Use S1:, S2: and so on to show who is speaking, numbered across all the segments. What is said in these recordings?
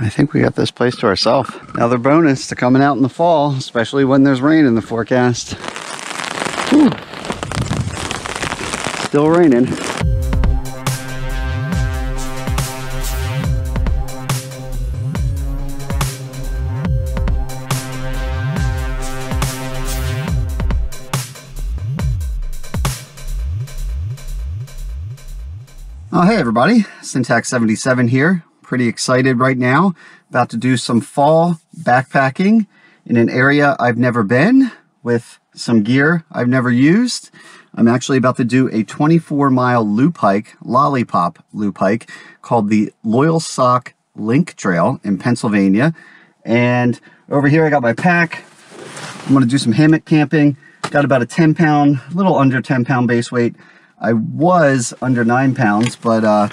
S1: I think we got this place to ourselves. Another bonus to coming out in the fall, especially when there's rain in the forecast. Whew. Still raining. Oh, hey everybody, Sintax 77 here. Pretty excited right now. About to do some fall backpacking in an area I've never been with some gear I've never used. I'm actually about to do a 24 mile loop hike, lollipop loop hike, called the Loyalsock Link Trail in Pennsylvania. And over here I got my pack. I'm gonna do some hammock camping. Got about a 10 pound, a little under 10 pound base weight. I was under nine pounds, but uh,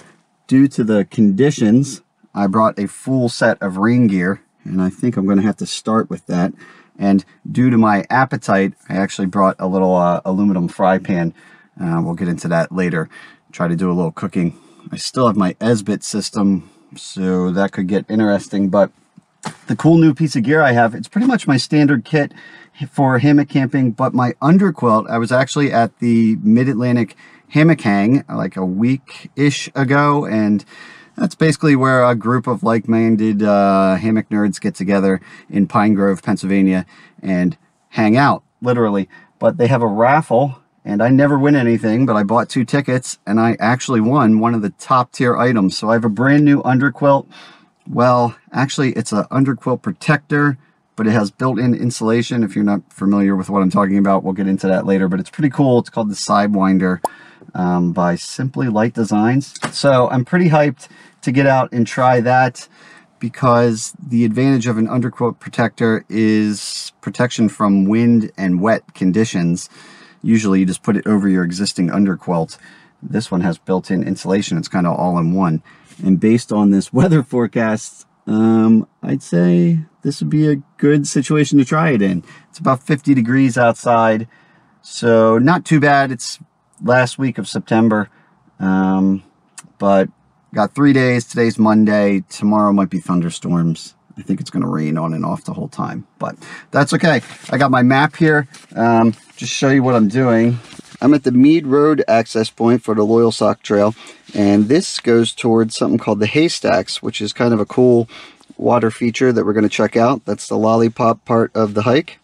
S1: due to the conditions, I brought a full set of rain gear, and I think I'm going to have to start with that. And due to my appetite, I actually brought a little uh, aluminum fry pan. Uh, we'll get into that later. Try to do a little cooking. I still have my Esbit system, so that could get interesting, but the cool new piece of gear I have, it's pretty much my standard kit for hammock camping, but my underquilt, I was actually at the Mid-Atlantic hammock hang like a week-ish ago and that's basically where a group of like-minded uh, hammock nerds get together in Pine Grove, Pennsylvania and hang out, literally. But they have a raffle and I never win anything, but I bought two tickets and I actually won one of the top tier items. So I have a brand new underquilt. Well, actually it's an underquilt protector, but it has built-in insulation. If you're not familiar with what I'm talking about, we'll get into that later, but it's pretty cool. It's called the Sidewinder um, by Simply Light Designs. So I'm pretty hyped to get out and try that because the advantage of an underquilt protector is protection from wind and wet conditions. Usually you just put it over your existing underquilt. This one has built-in insulation. It's kind of all in one. And based on this weather forecast, um, I'd say this would be a good situation to try it in. It's about 50 degrees outside, so not too bad. It's last week of September. Um, but got three days. Today's Monday. Tomorrow might be thunderstorms. I think it's going to rain on and off the whole time, but that's okay. I got my map here. Um, just show you what I'm doing. I'm at the Mead Road access point for the Loyalsock Trail, and this goes towards something called the Haystacks, which is kind of a cool water feature that we're going to check out. That's the lollipop part of the hike.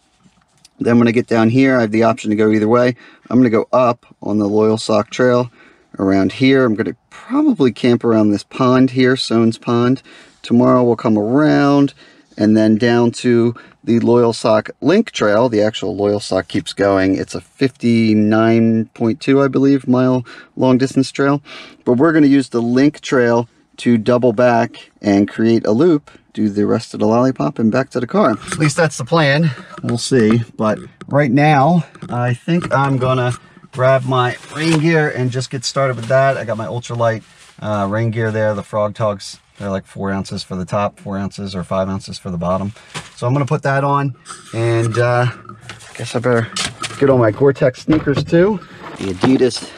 S1: Then when I get down here, I have the option to go either way. I'm going to go up on the Loyalsock Trail around here. I'm going to probably camp around this pond here, Sones Pond. Tomorrow we'll come around and then down to the Loyalsock Link Trail. The actual Loyalsock keeps going. It's a 59.2, I believe, mile long distance trail. But we're going to use the Link Trail to double back and create a loop do the rest of the lollipop and back to the car. At least that's the plan. We'll see. But right now, I think I'm gonna grab my rain gear and just get started with that. I got my ultralight uh, rain gear there, the Frogg Toggs. They're like four ounces for the top, four ounces or five ounces for the bottom. So I'm gonna put that on and uh, I guess I better get on my Gore-Tex sneakers too. The Adidas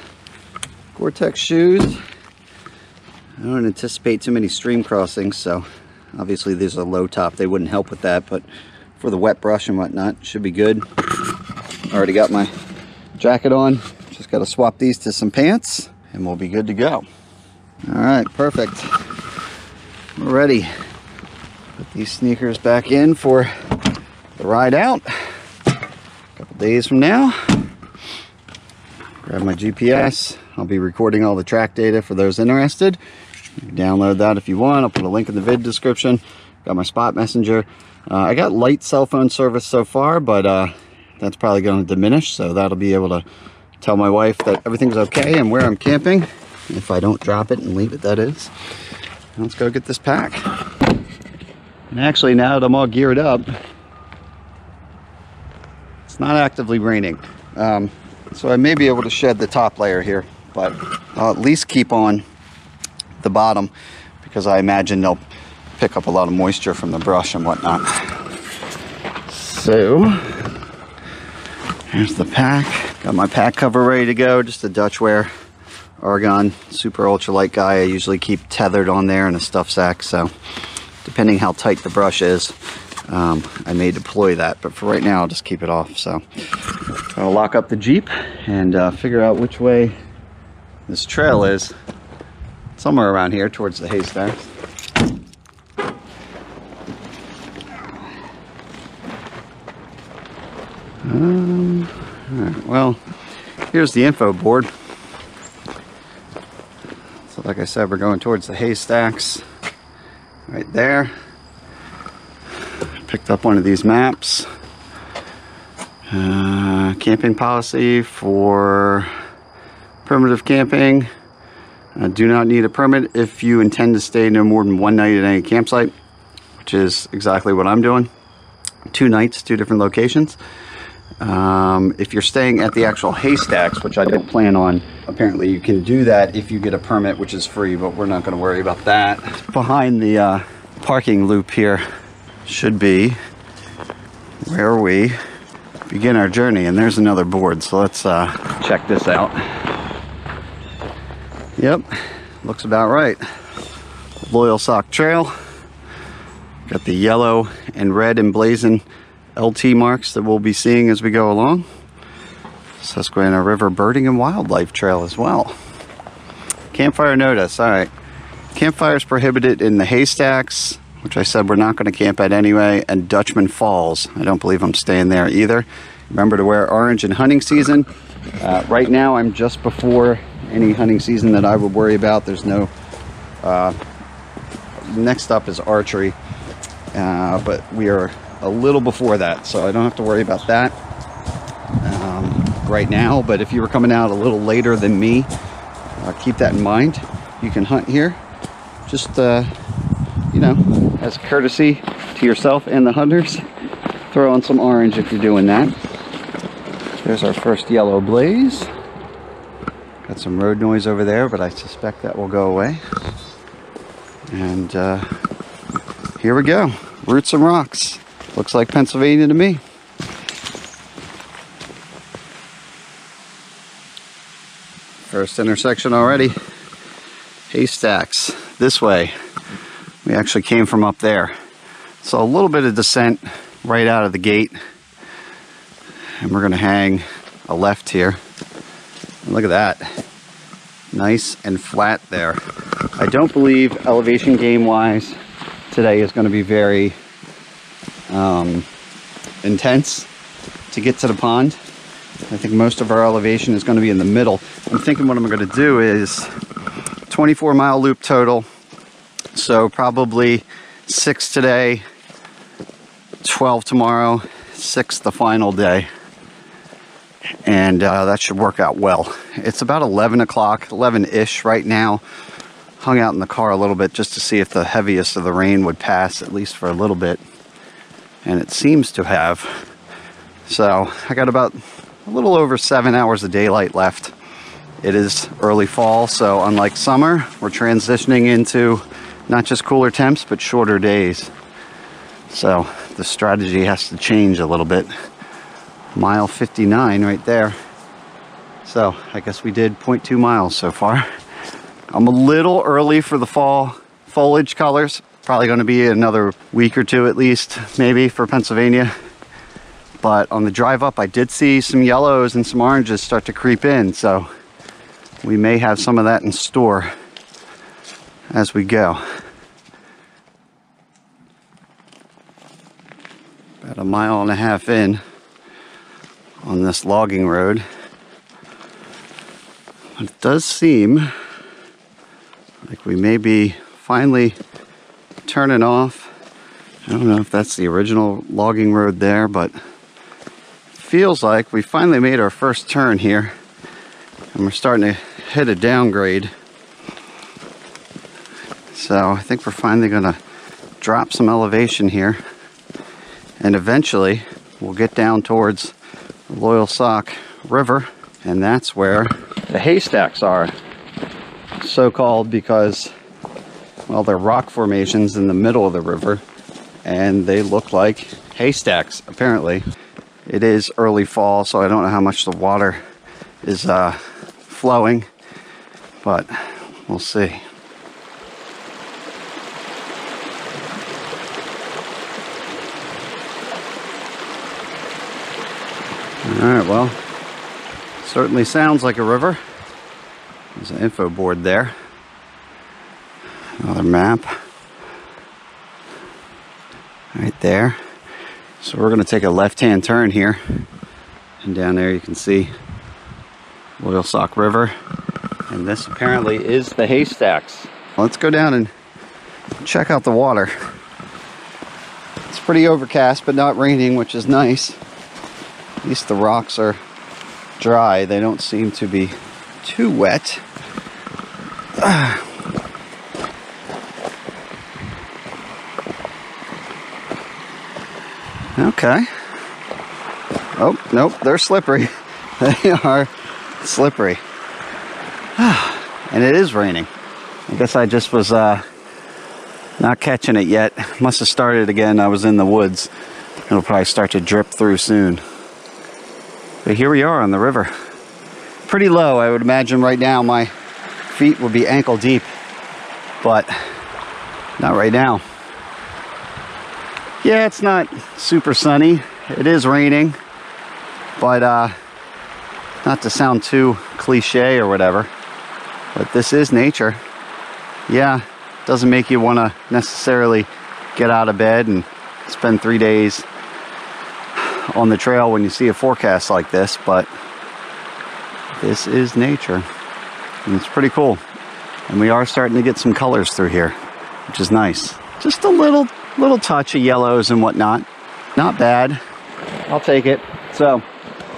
S1: Gore-Tex shoes. I don't anticipate too many stream crossings, so Obviously there's a low top, they wouldn't help with that, but for the wet brush and whatnot, should be good. Already got my jacket on, just gotta swap these to some pants and we'll be good to go. All right, perfect. We're ready. Put these sneakers back in for the ride out. A couple days from now. Grab my GPS. I'll be recording all the track data for those interested download that if you want. I'll put a link in the vid description. Got my spot messenger. Uh, I got light cell phone service so far, but uh, that's probably going to diminish. So that'll be able to tell my wife that everything's okay and where I'm camping. If I don't drop it and leave it, that is. Let's go get this pack. And actually, now that I'm all geared up, it's not actively raining. Um, so I may be able to shed the top layer here, but I'll at least keep on the bottom because I imagine they'll pick up a lot of moisture from the brush and whatnot. So, here's the pack. Got my pack cover ready to go, just a Dutchware Argon super ultralight guy. I usually keep tethered on there in a stuff sack, so depending how tight the brush is, um, I may deploy that. But for right now, I'll just keep it off. So I'll lock up the Jeep and uh, figure out which way this trail is. Somewhere around here towards the haystacks. Um, well, here's the info board. So like I said, we're going towards the haystacks right there. Picked up one of these maps. Uh, camping policy for primitive camping. Uh, do not need a permit if you intend to stay no more than one night at any campsite, which is exactly what I'm doing. Two nights, two different locations. Um, if you're staying at the actual haystacks, which I don't plan on, apparently you can do that if you get a permit, which is free, but we're not going to worry about that. Behind the uh, parking loop here should be where we begin our journey. And there's another board, so let's uh, check this out. Yep, looks about right. Loyalsock Trail. Got the yellow and red emblazoned LT marks that we'll be seeing as we go along. Susquehanna River Birding and Wildlife Trail as well. Campfire notice, all right. Campfires prohibited in the haystacks, which I said we're not going to camp at anyway, and Dutchman Falls. I don't believe I'm staying there either. Remember to wear orange in hunting season. Uh, right now I'm just before any hunting season that I would worry about. There's no, uh, next up is archery, uh, but we are a little before that, so I don't have to worry about that um, right now. But if you were coming out a little later than me, uh, keep that in mind. You can hunt here. Just, uh, you know, as courtesy to yourself and the hunters, throw on some orange if you're doing that. There's our first yellow blaze. Got some road noise over there, but I suspect that will go away. And uh, here we go. Roots and rocks. Looks like Pennsylvania to me. First intersection already. Haystacks. This way. We actually came from up there. So a little bit of descent right out of the gate. And we're going to hang a left here. Look at that. Nice and flat there. I don't believe elevation game wise today is going to be very um, intense to get to the pond. I think most of our elevation is going to be in the middle. I'm thinking what I'm going to do is 24 mile loop total. So probably six today, 12 tomorrow, six the final day. And uh, that should work out well. It's about 11 o'clock, 11-ish right now. Hung out in the car a little bit just to see if the heaviest of the rain would pass, at least for a little bit and it seems to have. So I got about a little over seven hours of daylight left. It is early fall, so unlike summer, we're transitioning into not just cooler temps, but shorter days. So the strategy has to change a little bit. Mile 59 right there. So I guess we did 0.2 miles so far. I'm a little early for the fall foliage colors probably going to be another week or two at least, maybe for Pennsylvania. But on the drive up, I did see some yellows and some oranges start to creep in. So we may have some of that in store as we go. About a mile and a half in on this logging road. But it does seem like we may be finally turning off. I don't know if that's the original logging road there, but feels like we finally made our first turn here. And we're starting to hit a downgrade. So I think we're finally gonna drop some elevation here. And eventually we'll get down towards the Loyalsock River. And that's where the haystacks are. So-called because well, they're rock formations in the middle of the river, and they look like haystacks, apparently. It is early fall, so I don't know how much the water is uh, flowing, but we'll see. All right, well, certainly sounds like a river. There's an info board there. Another map. Right there. So we're gonna take a left-hand turn here. And down there you can see Loyalsock River. And this apparently is the haystacks. Let's go down and check out the water. It's pretty overcast, but not raining, which is nice. At least the rocks are dry. They don't seem to be too wet. Okay. Oh, nope, they're slippery. they are slippery. and it is raining. I guess I just was uh, not catching it yet. Must have started again. I was in the woods. It'll probably start to drip through soon. But here we are on the river. Pretty low, I would imagine right now my feet would be ankle deep, but not right now. Yeah, it's not super sunny. It is raining, but uh, not to sound too cliche or whatever, but this is nature. Yeah, doesn't make you want to necessarily get out of bed and spend three days on the trail when you see a forecast like this, but this is nature. And it's pretty cool. And we are starting to get some colors through here, which is nice. Just a little, little touch of yellows and whatnot. Not bad. I'll take it. So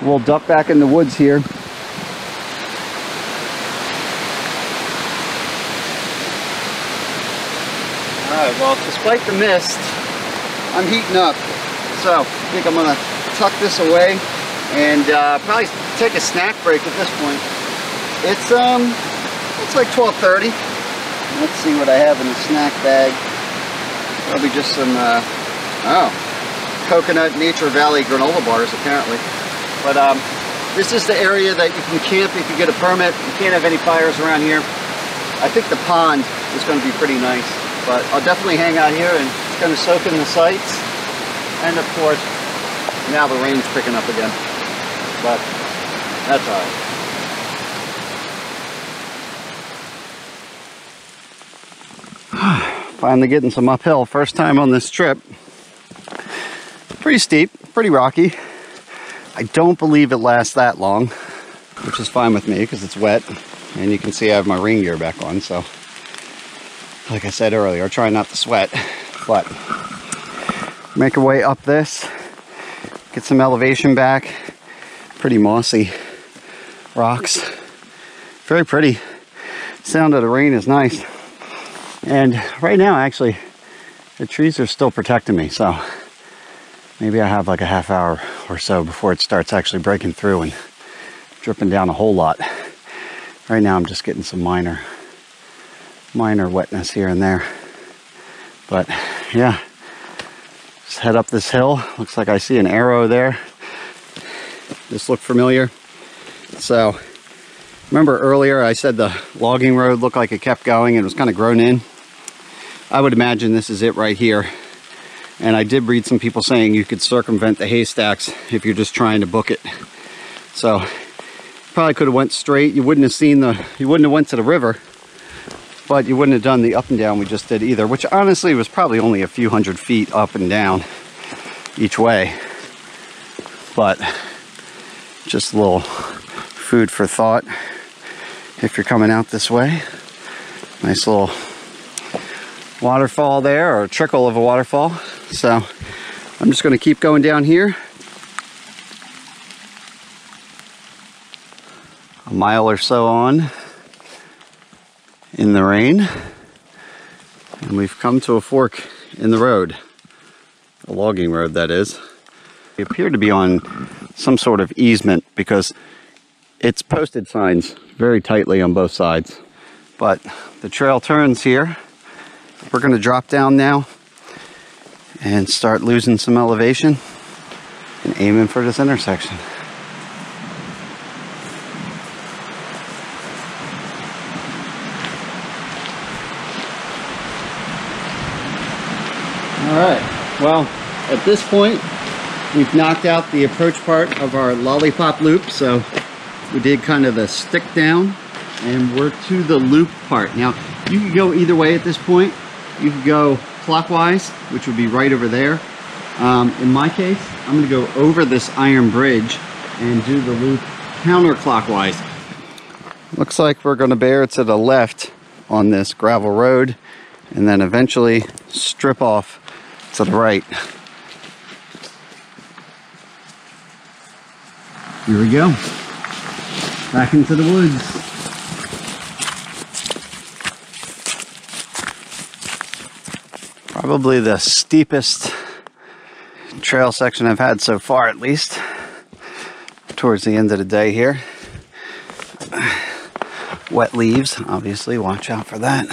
S1: we'll duck back in the woods here. All right, well, despite the mist, I'm heating up. So I think I'm gonna tuck this away and uh, probably take a snack break at this point. It's um, it's like 12:30. Let's see what I have in the snack bag. Probably just some uh, oh, coconut Nature Valley granola bars apparently. But um, this is the area that you can camp if you get a permit. You can't have any fires around here. I think the pond is going to be pretty nice, but I'll definitely hang out here and kind of soak in the sights. And of course, now the rain's picking up again. But that's all right. Finally getting some uphill. First time on this trip. Pretty steep, pretty rocky. I don't believe it lasts that long, which is fine with me because it's wet. And you can see I have my rain gear back on, so like I said earlier, try not to sweat. But make our way up this, get some elevation back. Pretty mossy rocks. Very pretty. Sound of the rain is nice. And right now, actually, the trees are still protecting me, so maybe I have like a half hour or so before it starts actually breaking through and dripping down a whole lot. Right now, I'm just getting some minor, minor wetness here and there. But yeah, just head up this hill. Looks like I see an arrow there. This look familiar. So, remember earlier I said the logging road looked like it kept going and was kind of grown in? I would imagine this is it right here. And I did read some people saying you could circumvent the haystacks if you're just trying to book it. So probably could have went straight. You wouldn't have seen the, you wouldn't have went to the river, but you wouldn't have done the up and down we just did either, which honestly was probably only a few hundred feet up and down each way. But just a little food for thought if you're coming out this way. Nice little waterfall there or a trickle of a waterfall. So I'm just going to keep going down here. A mile or so on in the rain. And we've come to a fork in the road. A logging road, that is. We appear to be on some sort of easement because it's posted signs very tightly on both sides. But the trail turns here we're going to drop down now and start losing some elevation and aiming for this intersection. All right, well, at this point, We've knocked out the approach part of our lollipop loop, so we did kind of the stick down and we're to the loop part. Now, you can go either way at this point. You can go clockwise, which would be right over there. Um, in my case, I'm gonna go over this iron bridge and do the loop counterclockwise. Looks like we're gonna bear it to the left on this gravel road and then eventually strip off to the right. Here we go. Back into the woods. Probably the steepest trail section I've had so far at least. Towards the end of the day here. Wet leaves, obviously, watch out for that.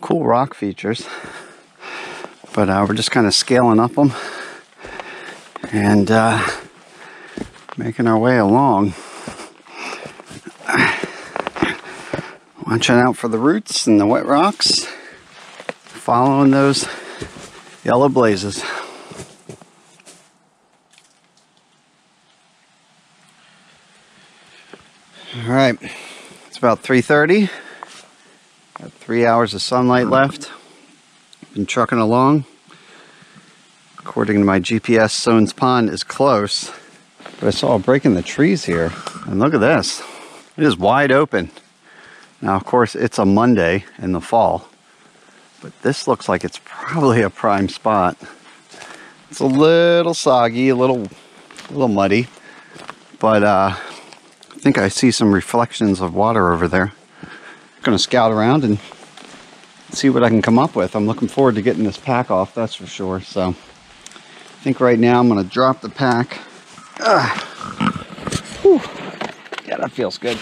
S1: Cool rock features. But uh, we're just kind of scaling up them. And uh, making our way along. Watching out for the roots and the wet rocks. Following those yellow blazes. All right, it's about 3.30. Got three hours of sunlight left. Been trucking along. According to my GPS, Sones Pond is close. But I saw a break in the trees here. And look at this. It is wide open. Now, of course, it's a Monday in the fall. But this looks like it's probably a prime spot. It's a little soggy, a little, a little muddy. But uh, I think I see some reflections of water over there. I'm gonna scout around and see what I can come up with. I'm looking forward to getting this pack off, that's for sure. So I think right now I'm gonna drop the pack Ah. yeah, that feels good.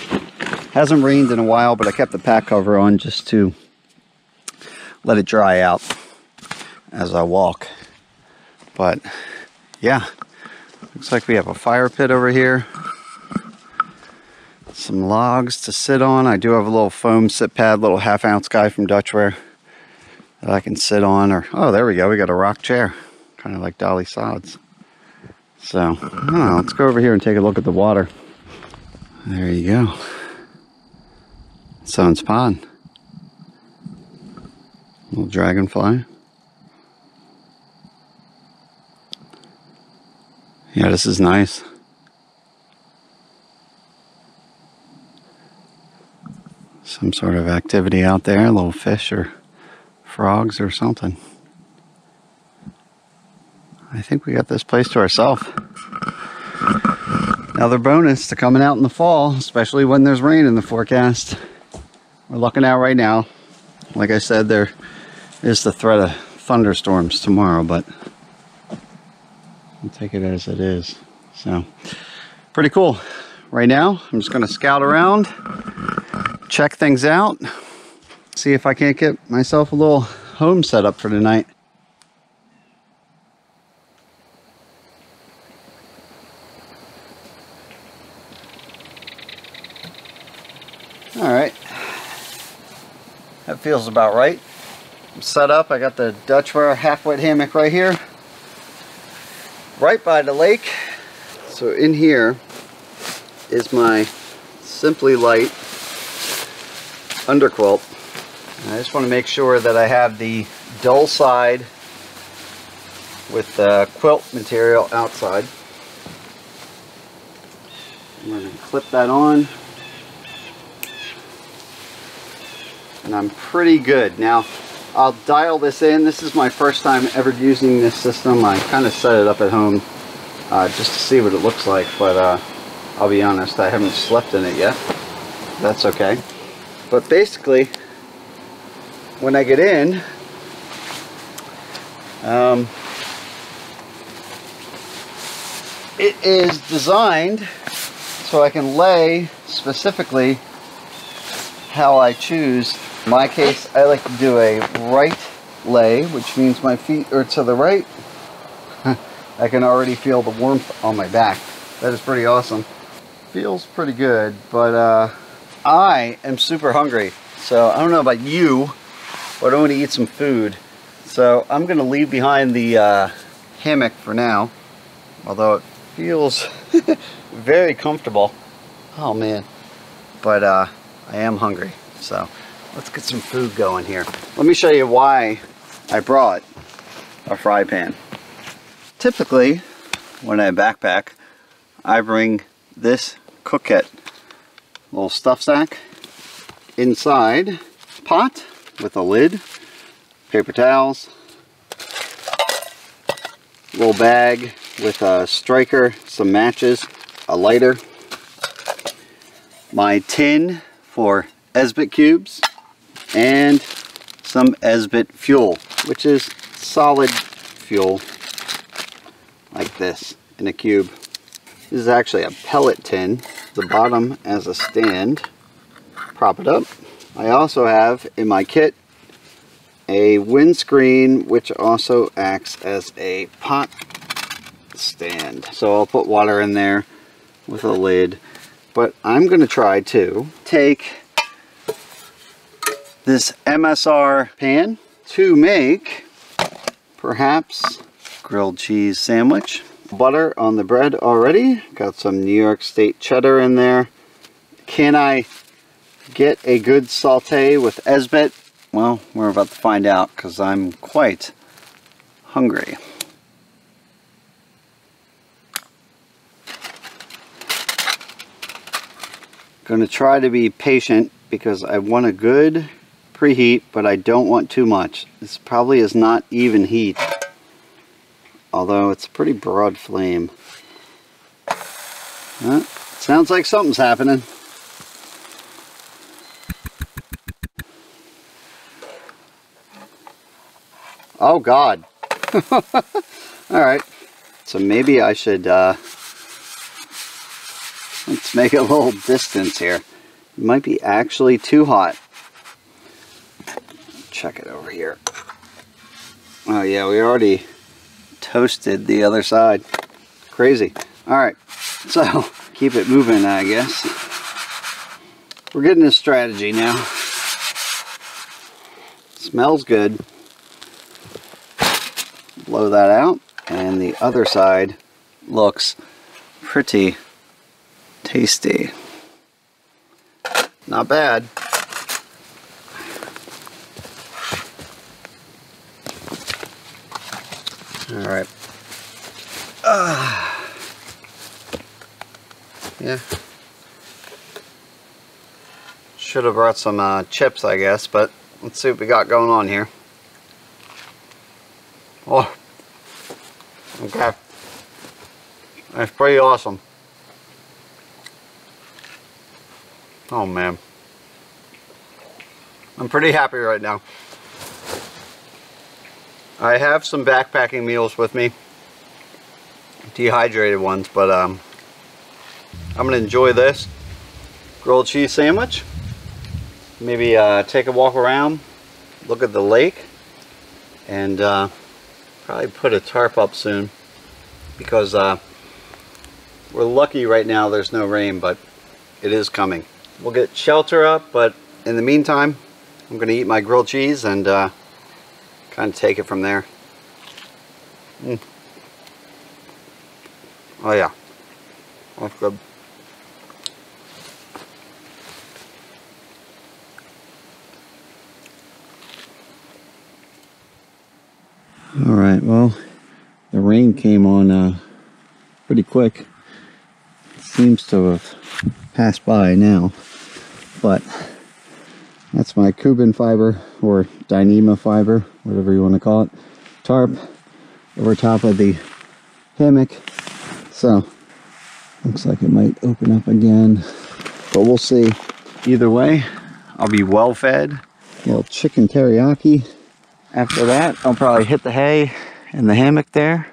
S1: Hasn't rained in a while, but I kept the pack cover on just to let it dry out as I walk. But yeah, looks like we have a fire pit over here. Some logs to sit on. I do have a little foam sit pad, little half ounce guy from Dutchware that I can sit on. Or oh, there we go. We got a rock chair, kind of like Dolly Sods. So, let's go over here and take a look at the water. There you go. Sones Pond. Little dragonfly. Yeah, this is nice. Some sort of activity out there, little fish or frogs or something. I think we got this place to ourselves. Another bonus to coming out in the fall, especially when there's rain in the forecast. We're looking out right now. Like I said, there is the threat of thunderstorms tomorrow, but I'll take it as it is. So, pretty cool. Right now, I'm just gonna scout around, check things out, see if I can't get myself a little home set up for tonight. All right. That feels about right. I'm set up. I got the Dutchware Half Wit hammock right here. Right by the lake. So in here is my Simply Light underquilt. And I just want to make sure that I have the dull side with the quilt material outside. I'm going to clip that on. I'm pretty good. Now, I'll dial this in. This is my first time ever using this system. I kind of set it up at home uh, just to see what it looks like, but uh, I'll be honest, I haven't slept in it yet. That's okay. But basically, when I get in, um, it is designed so I can lay specifically how I choose in my case, I like to do a right lay, which means my feet are to the right. I can already feel the warmth on my back. That is pretty awesome. Feels pretty good, but uh, I am super hungry. So I don't know about you, but I want to eat some food. So I'm going to leave behind the uh, hammock for now. Although it feels very comfortable. Oh man. But uh, I am hungry. So let's get some food going here. Let me show you why I brought a fry pan. Typically, when I backpack, I bring this cook kit. Little stuff sack. Inside, pot with a lid, paper towels, little bag with a striker, some matches, a lighter, my tin for Esbit cubes, and some Esbit fuel, which is solid fuel like this in a cube. This is actually a pellet tin. The bottom as a stand. Prop it up. I also have in my kit a windscreen which also acts as a pot stand. So I'll put water in there with a lid. But I'm going to try to take this MSR pan to make perhaps grilled cheese sandwich. Butter on the bread already. Got some New York State cheddar in there. Can I get a good saute with Esbit? Well, we're about to find out because I'm quite hungry. Going to try to be patient because I want a good preheat, but I don't want too much. This probably is not even heat, although it's a pretty broad flame. Sounds like something's happening. Oh God. All right. So maybe I should, uh, let's make a little distance here. It might be actually too hot. Check it over here. Oh yeah, we already toasted the other side. Crazy. All right. So keep it moving, I guess. We're getting a strategy now. Smells good blow that out and the other side looks pretty tasty. Not bad. All right. Uh, yeah. Should have brought some uh, chips, I guess, but let's see what we got going on here. Oh, Okay. That's pretty awesome. Oh man. I'm pretty happy right now. I have some backpacking meals with me. Dehydrated ones, but um, I'm going to enjoy this. Grilled cheese sandwich. Maybe uh, take a walk around, look at the lake, and uh, probably put a tarp up soon because uh, we're lucky right now there's no rain but it is coming we'll get shelter up but in the meantime I'm gonna eat my grilled cheese and uh, kind of take it from there mm. oh yeah that's good All right, well, the rain came on uh, pretty quick. It seems to have passed by now, but that's my Cuben fiber or Dyneema fiber, whatever you want to call it, tarp over top of the hammock. So, looks like it might open up again, but we'll see. Either way, I'll be well fed. A little chicken teriyaki after that, I'll probably hit the hay in the hammock there,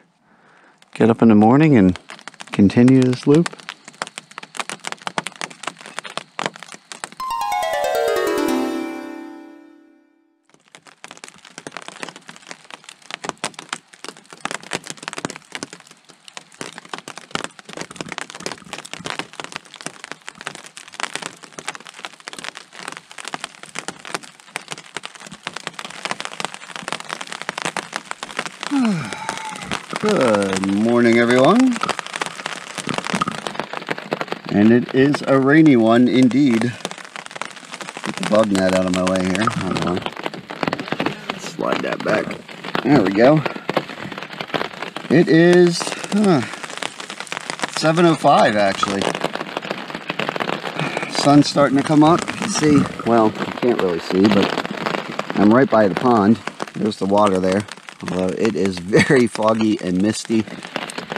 S1: get up in the morning and continue this loop. Good morning, everyone. And it is a rainy one indeed. Get the bug net out of my way here. Slide that back. There we go. It is huh, 7.05 actually. Sun's starting to come up. See, well, you can't really see, but I'm right by the pond. There's the water there. Although it is very foggy and misty.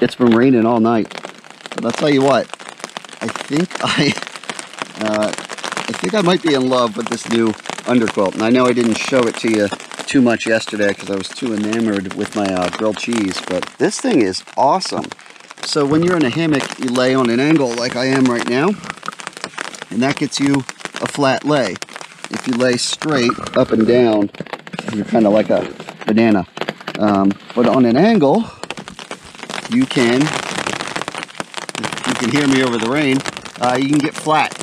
S1: It's been raining all night. But I'll tell you what, I think I, uh, I think I might be in love with this new underquilt. And I know I didn't show it to you too much yesterday because I was too enamored with my uh, grilled cheese, but this thing is awesome. So when you're in a hammock, you lay on an angle like I am right now, and that gets you a flat lay. If you lay straight up and down, you're kind of like a banana. Um, but on an angle, you can, you can hear me over the rain, uh, you can get flat.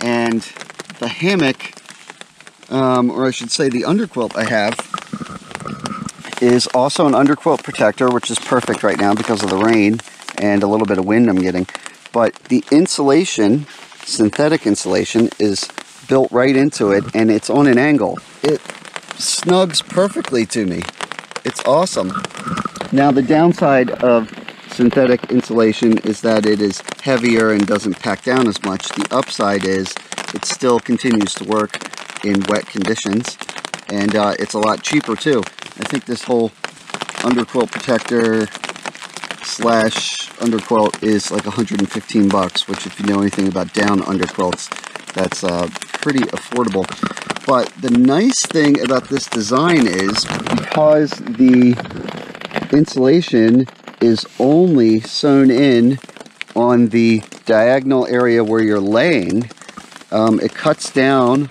S1: And the hammock, um, or I should say the underquilt I have, is also an underquilt protector, which is perfect right now because of the rain and a little bit of wind I'm getting. But the insulation, synthetic insulation, is built right into it and it's on an angle. It snugs perfectly to me. It's awesome. Now the downside of synthetic insulation is that it is heavier and doesn't pack down as much. The upside is it still continues to work in wet conditions and uh, it's a lot cheaper too. I think this whole underquilt protector slash underquilt is like 115 bucks, which if you know anything about down underquilts, that's uh, pretty affordable. But the nice thing about this design is because the insulation is only sewn in on the diagonal area where you're laying, um, it cuts down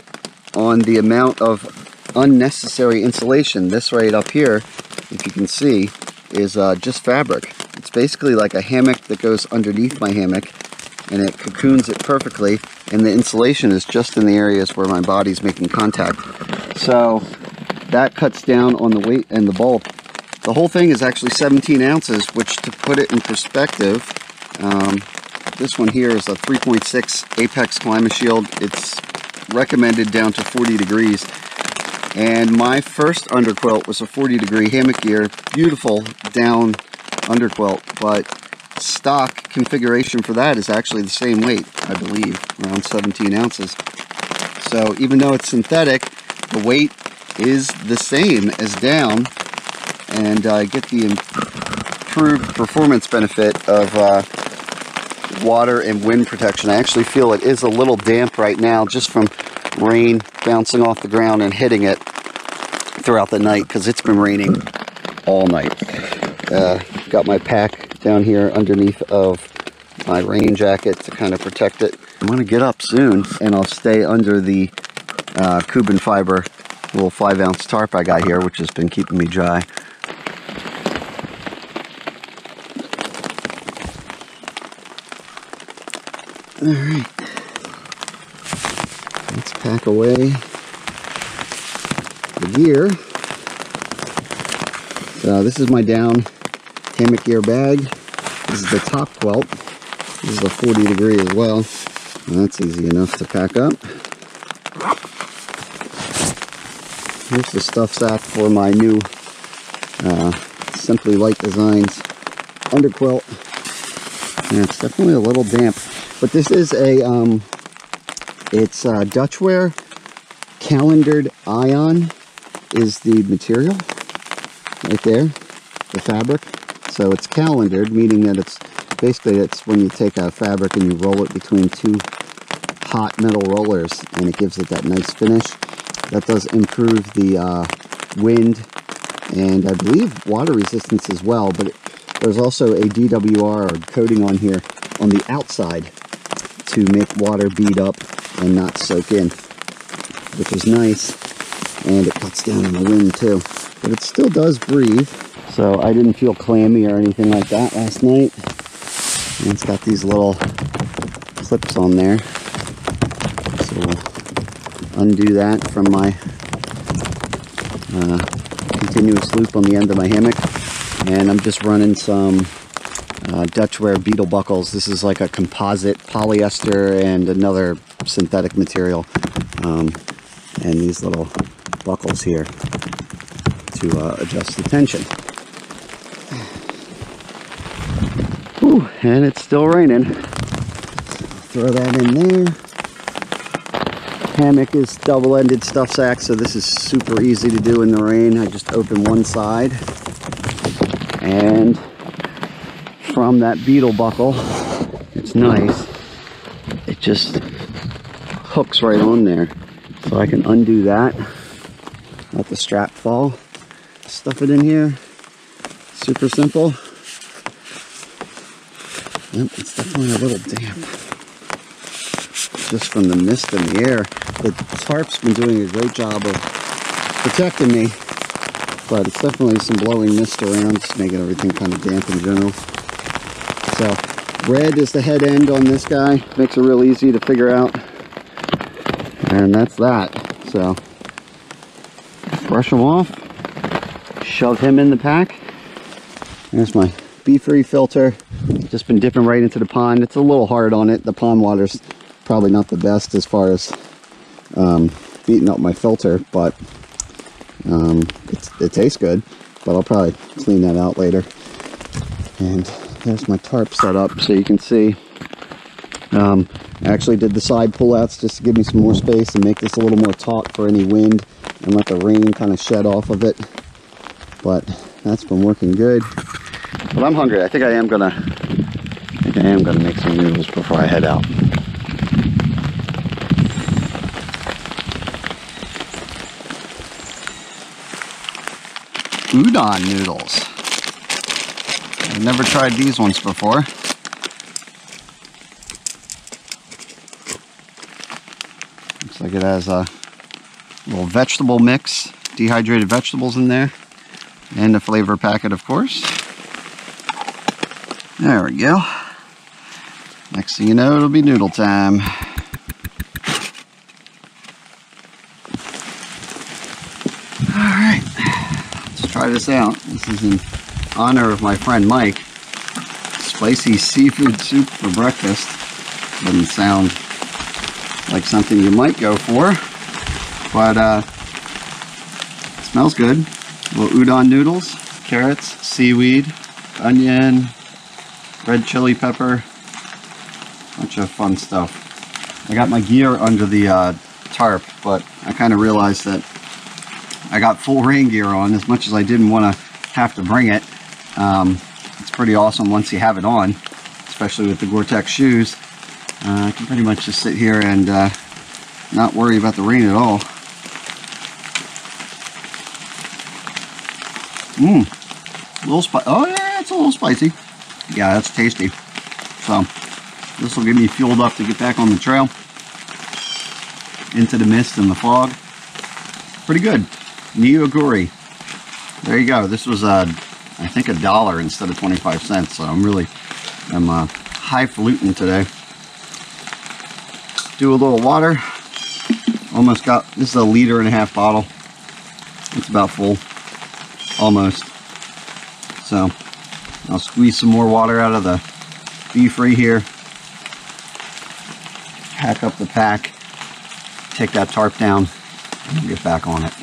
S1: on the amount of unnecessary insulation. This right up here, if you can see, is uh, just fabric. It's basically like a hammock that goes underneath my hammock and it cocoons it perfectly and the insulation is just in the areas where my body's making contact. So that cuts down on the weight and the bulk. The whole thing is actually 17 ounces, which to put it in perspective, um, this one here is a 3.6 Apex Climashield. It's recommended down to 40 degrees. And my first underquilt was a 40 degree hammock gear, beautiful down underquilt, but stock configuration for that is actually the same weight, I believe, around 17 ounces. So even though it's synthetic, the weight is the same as down, and I uh, get the improved performance benefit of uh, water and wind protection. I actually feel it is a little damp right now just from rain bouncing off the ground and hitting it throughout the night because it's been raining all night. Uh, got my pack down here underneath of my rain jacket to kind of protect it. I'm going to get up soon and I'll stay under the uh, Cuben fiber little 5 ounce tarp I got here which has been keeping me dry. Alright, let's pack away the gear. So this is my down hammock bag. This is the top quilt. This is a 40 degree as well. that's easy enough to pack up. Here's the stuff sack for my new uh, Simply Light Designs underquilt. And it's definitely a little damp. But this is a, um, it's uh, Dutchware Calendared Ion is the material right there, the fabric. So it's calendared, meaning that it's basically it's when you take a fabric and you roll it between two hot metal rollers and it gives it that nice finish. That does improve the uh, wind and I believe water resistance as well, but it, there's also a DWR coating on here on the outside to make water bead up and not soak in, which is nice. And it cuts down on the wind too. But it still does breathe. So I didn't feel clammy or anything like that last night. And it's got these little clips on there. So we'll undo that from my uh, continuous loop on the end of my hammock. and I'm just running some uh, Dutchware beetle buckles. This is like a composite polyester and another synthetic material. Um, and these little buckles here to uh, adjust the tension. And it's still raining. Throw that in there. Hammock is double-ended stuff sack, so this is super easy to do in the rain. I just open one side and from that beetle buckle, it's nice. It just hooks right on there. So I can undo that, let the strap fall, stuff it in here, super simple. Yep, it's definitely a little damp. Just from the mist in the air. The tarp's been doing a great job of protecting me, but it's definitely some blowing mist around, just making everything kind of damp in general. So, red is the head end on this guy, makes it real easy to figure out. And that's that. So, brush him off, shove him in the pack. There's my BeFree filter. Just been dipping right into the pond. It's a little hard on it. The pond water's probably not the best as far as um, beating up my filter, but um, it tastes good. But I'll probably clean that out later. And there's my tarp set up so you can see. Um, I actually did the side pullouts just to give me some more space and make this a little more taut for any wind and let the rain kind of shed off of it. But that's been working good. But I'm hungry. I think I am gonna I think I am gonna make some noodles before I head out. Udon noodles. I've never tried these ones before. Looks like it has a little vegetable mix, dehydrated vegetables in there, and a flavor packet, of course. There we go. Next thing you know, it'll be noodle time. Alright, let's try this out. This is in honor of my friend Mike. Spicy seafood soup for breakfast. Doesn't sound like something you might go for, but uh, smells good. Little udon noodles, carrots, seaweed, onion, red chili pepper, bunch of fun stuff. I got my gear under the uh, tarp, but I kind of realized that I got full rain gear on as much as I didn't want to have to bring it. Um, it's pretty awesome once you have it on, especially with the Gore-Tex shoes. Uh, I can pretty much just sit here and uh, not worry about the rain at all. Mmm, little spicy. Oh yeah, it's a little spicy. Yeah, that's tasty. So, this will get me fueled up to get back on the trail. Into the mist and the fog. Pretty good. Niyoguri. There you go. This was, uh, I think, a dollar instead of 25 cents. So I'm really, I'm uh, highfalutin today. Do a little water. Almost got, this is a liter and a half bottle. It's about full. Almost. So, I'll squeeze some more water out of the BeFree here. Pack up the pack. Take that tarp down and get back on it.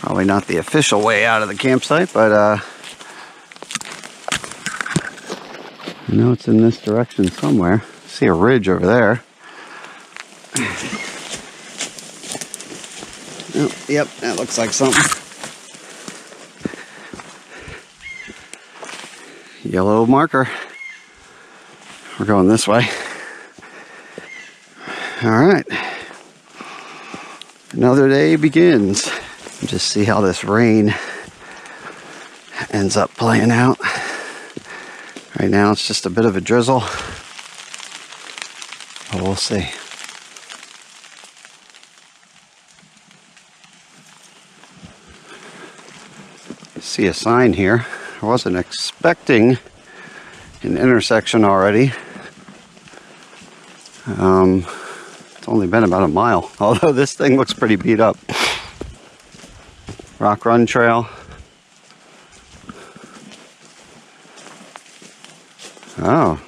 S1: Probably not the official way out of the campsite, but uh, I know it's in this direction somewhere. see a ridge over there. Oh, yep, that looks like something. Yellow marker. We're going this way. All right. Another day begins. Just see how this rain ends up playing out. Right now it's just a bit of a drizzle. But we'll see. see a sign here. I wasn't expecting an intersection already. Um, it's only been about a mile, although this thing looks pretty beat up. Rock Run Trail. Oh,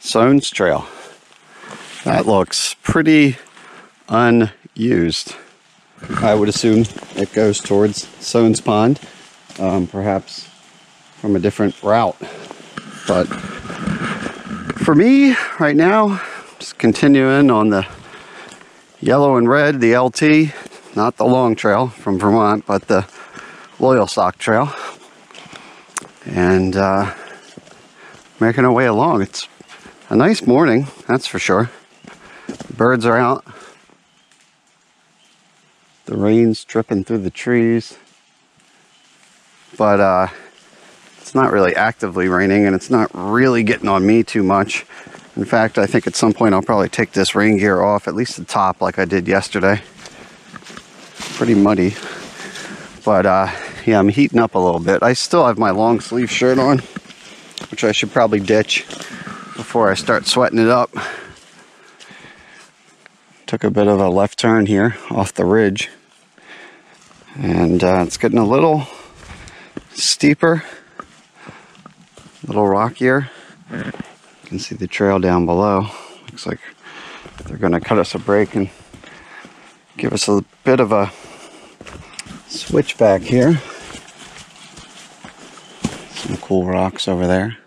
S1: Sones Trail. That looks pretty unused. I would assume it goes towards Sones Pond, um, perhaps from a different route. But for me, right now, just continuing on the yellow and red, the LT, not the long trail from Vermont, but the Loyal Loyalsock Trail. And uh, making our way along. It's a nice morning, that's for sure. Birds are out. The rain's dripping through the trees. But uh, it's not really actively raining and it's not really getting on me too much. In fact, I think at some point I'll probably take this rain gear off, at least the top like I did yesterday. Pretty muddy. But uh, yeah, I'm heating up a little bit. I still have my long sleeve shirt on, which I should probably ditch before I start sweating it up. Took a bit of a left turn here off the ridge. And uh, it's getting a little steeper, a little rockier. You can see the trail down below. Looks like they're going to cut us a break and give us a bit of a switchback here. Some cool rocks over there.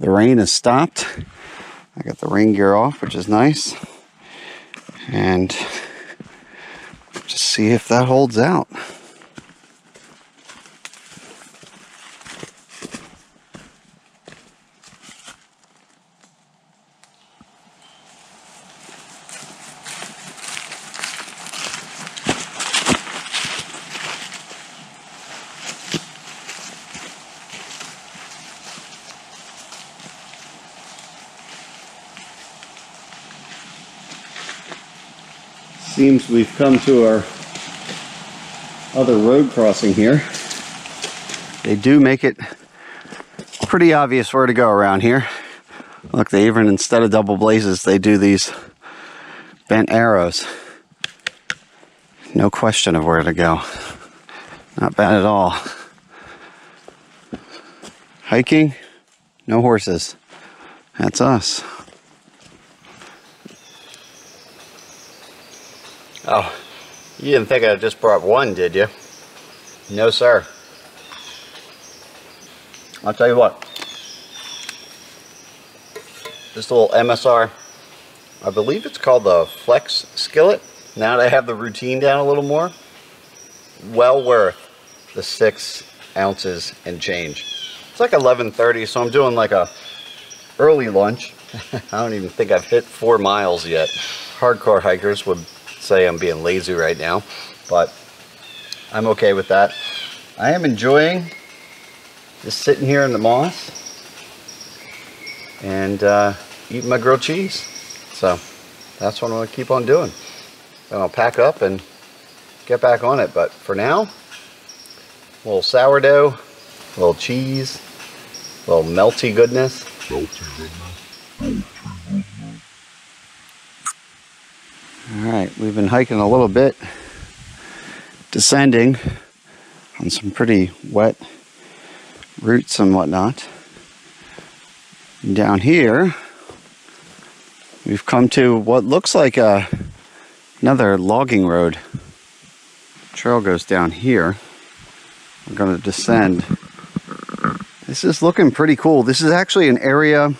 S1: The rain has stopped. I got the rain gear off, which is nice. And just see if that holds out. Seems we've come to our other road crossing here. They do make it pretty obvious where to go around here. Look, they even, instead of double blazes, they do these bent arrows. No question of where to go. Not bad at all. Hiking, no horses. That's us. Oh, you didn't think I just brought one, did you? No, sir. I'll tell you what. This little MSR, I believe it's called the Flex Skillet. Now that I have the routine down a little more, well worth the six ounces and change. It's like 11.30, so I'm doing like a early lunch. I don't even think I've hit four miles yet. Hardcore hikers would say I'm being lazy right now, but I'm okay with that. I am enjoying just sitting here in the moss and uh, eating my grilled cheese. So that's what I'm to keep on doing. Then I'll pack up and get back on it. But for now, a little sourdough, a little cheese, a little melty goodness. Melty goodness. All right, we've been hiking a little bit, descending on some pretty wet roots and whatnot. And down here, we've come to what looks like a, another logging road. Trail goes down here. We're going to descend. This is looking pretty cool. This is actually an area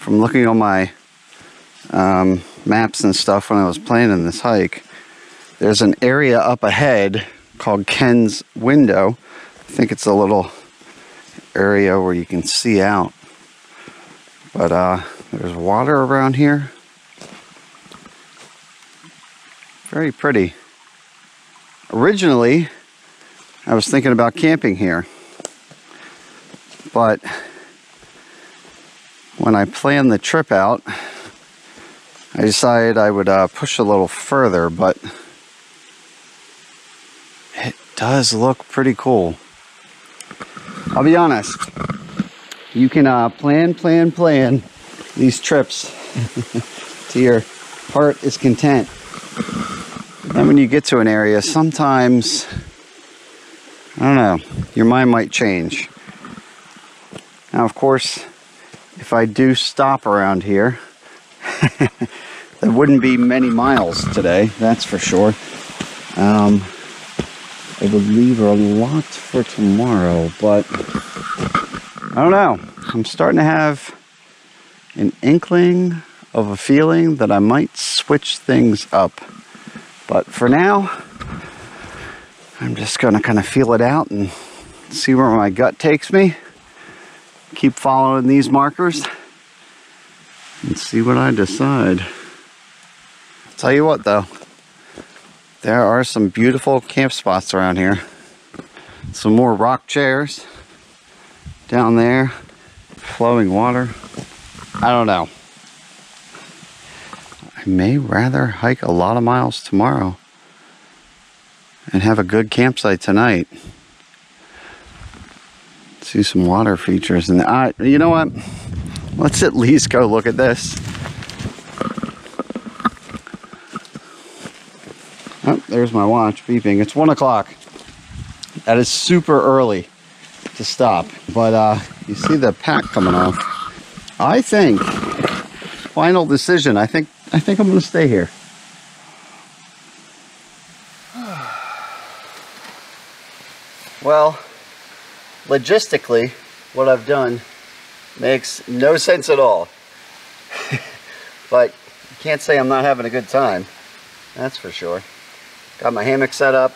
S1: from looking on my um, maps and stuff when I was planning this hike. There's an area up ahead called Ken's Window. I think it's a little area where you can see out. But uh, there's water around here. Very pretty. Originally, I was thinking about camping here. But when I planned the trip out, I decided I would uh, push a little further, but it does look pretty cool. I'll be honest. You can uh, plan, plan, plan these trips to your heart is content. Then when you get to an area, sometimes, I don't know, your mind might change. Now, of course, if I do stop around here, there wouldn't be many miles today, that's for sure. Um, I would leave her a lot for tomorrow, but I don't know. I'm starting to have an inkling of a feeling that I might switch things up. But for now, I'm just going to kind of feel it out and see where my gut takes me. Keep following these markers and see what I decide. Tell you what though, there are some beautiful camp spots around here. Some more rock chairs down there, flowing water. I don't know. I may rather hike a lot of miles tomorrow and have a good campsite tonight. See some water features and I, you know what? Let's at least go look at this. Oh, there's my watch beeping. It's one o'clock. That is super early to stop. But uh, you see the pack coming off. I think, final decision, I think, I think I'm gonna stay here. Well, logistically, what I've done makes no sense at all. but you can't say I'm not having a good time. That's for sure. Got my hammock set up.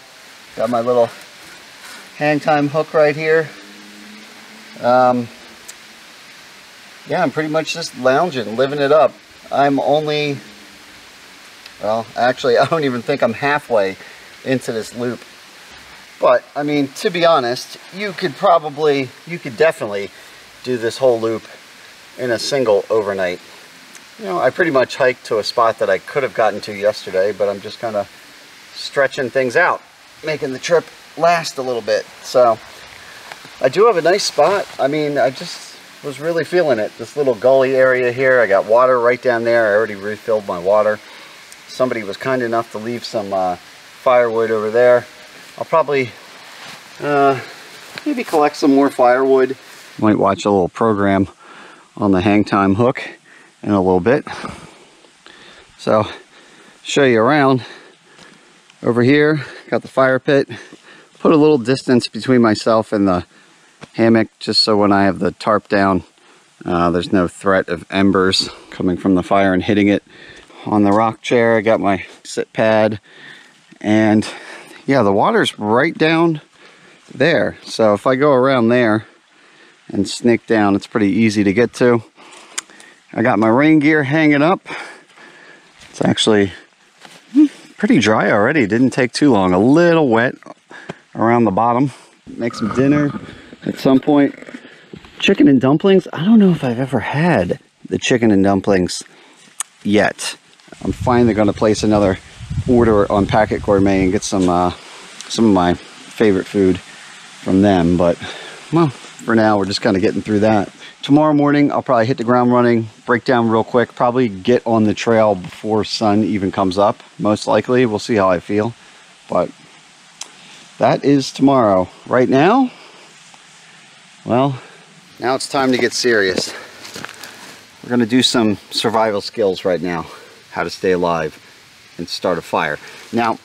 S1: Got my little hang time hook right here. Um, yeah, I'm pretty much just lounging, living it up. I'm only, well, actually, I don't even think I'm halfway into this loop. But, I mean, to be honest, you could probably, you could definitely do this whole loop in a single overnight. You know, I pretty much hiked to a spot that I could have gotten to yesterday, but I'm just kind of stretching things out, making the trip last a little bit. So, I do have a nice spot. I mean, I just was really feeling it. This little gully area here, I got water right down there. I already refilled my water. Somebody was kind enough to leave some uh, firewood over there. I'll probably uh, maybe collect some more firewood. Might watch a little program on the hang time hook in a little bit. So, show you around. Over here, got the fire pit. Put a little distance between myself and the hammock just so when I have the tarp down, uh, there's no threat of embers coming from the fire and hitting it. On the rock chair, I got my sit pad and yeah, the water's right down there. So if I go around there and sneak down, it's pretty easy to get to. I got my rain gear hanging up. It's actually pretty dry already. Didn't take too long. A little wet around the bottom. Make some dinner at some point. Chicken and dumplings. I don't know if I've ever had the chicken and dumplings yet. I'm finally going to place another order on Packit Gourmet and get some uh, some of my favorite food from them. But well, for now we're just kind of getting through that. Tomorrow morning I'll probably hit the ground running, break down real quick, probably get on the trail before sun even comes up. Most likely, we'll see how I feel. But that is tomorrow. Right now, well, now it's time to get serious. We're gonna do some survival skills right now. How to stay alive and start a fire. Now,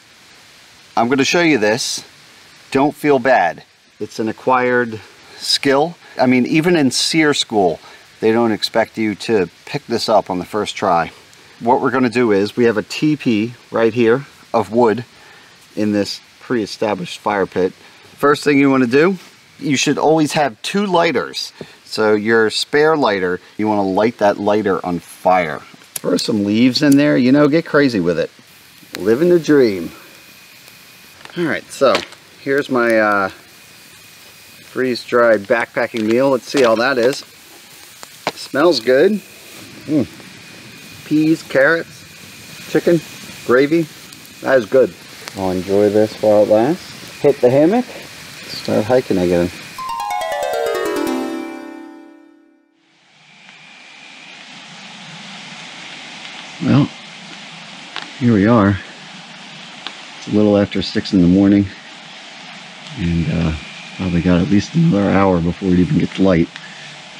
S1: I'm going to show you this. Don't feel bad. It's an acquired skill. I mean, even in SERE school, they don't expect you to pick this up on the first try. What we're going to do is we have a TP right here of wood in this pre-established fire pit. First thing you want to do, you should always have two lighters. So your spare lighter, you want to light that lighter on fire. Throw some leaves in there, you know, get crazy with it. Living the dream. All right, so here's my uh, freeze-dried backpacking meal. Let's see how that is. Smells good. Mm. Peas, carrots, chicken, gravy. That is good. I'll enjoy this while it lasts. hit the hammock, start hiking again. Well, here we are. It's a little after six in the morning and uh, probably got at least another hour before it even gets light.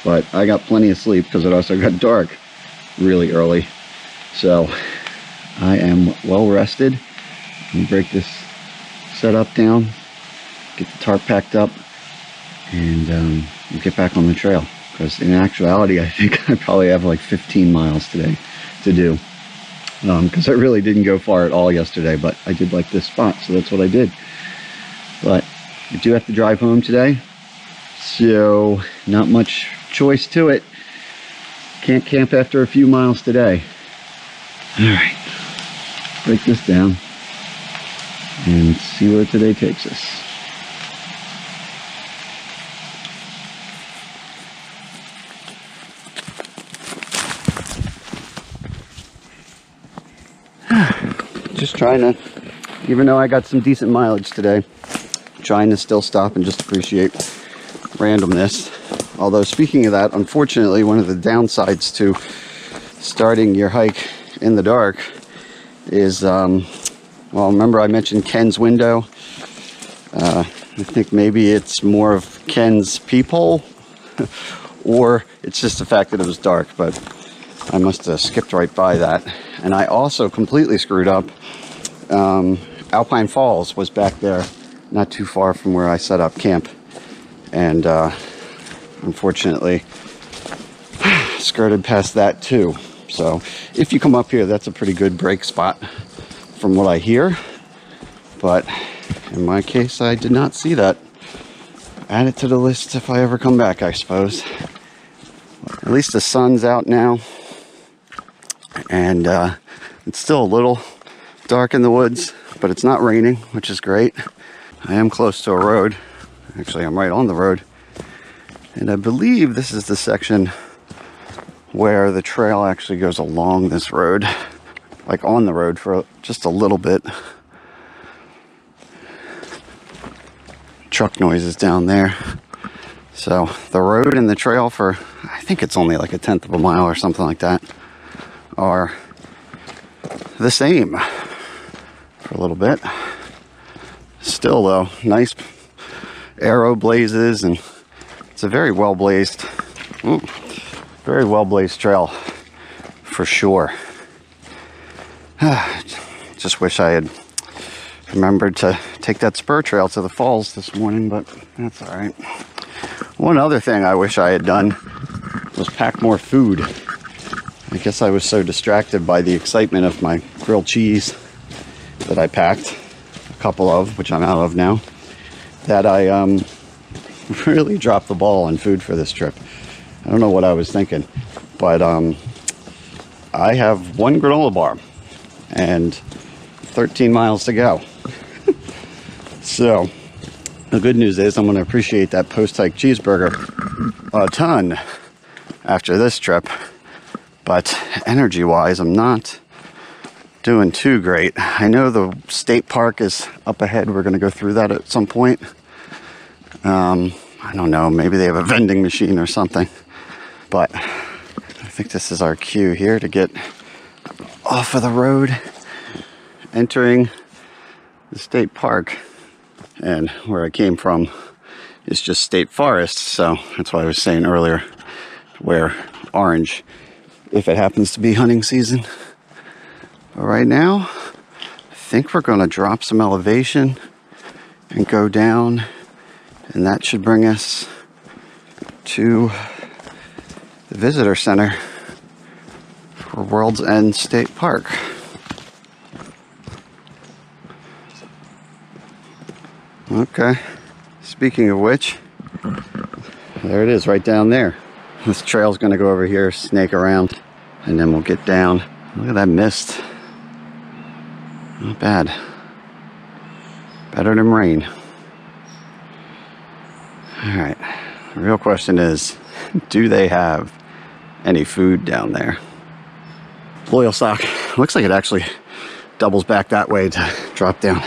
S1: But I got plenty of sleep because it also got dark really early. So I am well rested. I'm break this setup down, get the tarp packed up, and um, we'll get back on the trail. Because in actuality, I think I probably have like 15 miles today to do. Because um, I really didn't go far at all yesterday, but I did like this spot, so that's what I did. But I do have to drive home today, so not much choice to it. Can't camp after a few miles today. All right, break this down and see where today takes us. Just trying to, even though I got some decent mileage today, trying to still stop and just appreciate randomness. Although speaking of that, unfortunately, one of the downsides to starting your hike in the dark is, um, well, remember I mentioned Ken's window? Uh, I think maybe it's more of Ken's peephole, or it's just the fact that it was dark, but I must have skipped right by that. And I also completely screwed up. Um, Alpine Falls was back there, not too far from where I set up camp. And uh, unfortunately, skirted past that too. So if you come up here, that's a pretty good break spot from what I hear. But in my case, I did not see that. Add it to the list if I ever come back, I suppose. At least the sun's out now. And uh, it's still a little dark in the woods, but it's not raining, which is great. I am close to a road. Actually, I'm right on the road. And I believe this is the section where the trail actually goes along this road, like on the road for just a little bit. Truck noises down there. So the road and the trail for, I think it's only like a tenth of a mile or something like that, are the same for a little bit. Still though, nice arrow blazes and it's a very well blazed, very well blazed trail for sure. Just wish I had remembered to take that spur trail to the falls this morning, but that's all right. One other thing I wish I had done was pack more food. I guess I was so distracted by the excitement of my grilled cheese that I packed, couple of, which I'm out of now, that I um, really dropped the ball on food for this trip. I don't know what I was thinking, but um, I have one granola bar and 13 miles to go. so the good news is I'm going to appreciate that post-hike cheeseburger a ton after this trip. But energy-wise, I'm not doing too great. I know the state park is up ahead. We're going to go through that at some point. Um, I don't know, maybe they have a vending machine or something. But I think this is our cue here to get off of the road, entering the state park. And where I came from is just state forest, so that's why I was saying earlier where orange if it happens to be hunting season. But right now, I think we're going to drop some elevation and go down and that should bring us to the visitor center for World's End State Park. Okay, speaking of which, there it is right down there. This trail's gonna go over here, snake around, and then we'll get down. Look at that mist. Not bad. Better than rain. All right, the real question is, do they have any food down there? Loyalsock. Looks like it actually doubles back that way to drop down.